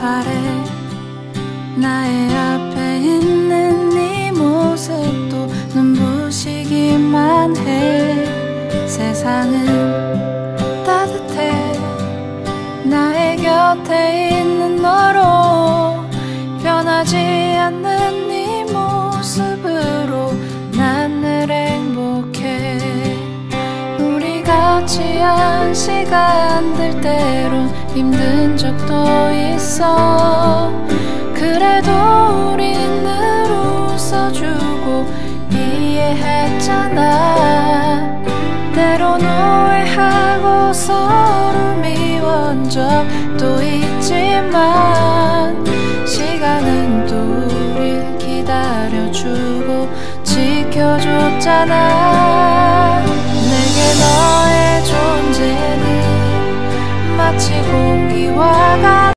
바래. 나의 앞에 있는 네 모습도 눈부시기만 해. 세상은 따뜻해. 나의 곁에 있는 너로 변하지 않는 네 모습으로 나늘 행복해. 우리 같이 한 시간 될 때. 힘든 적도 있어. 그래도 우린 늘 웃어주고 이해했잖아. 때론 오해하고 서로 미운 적도 있지만 시간은 또 우릴 기다려주고 지켜줬잖아 마치 공기와 같아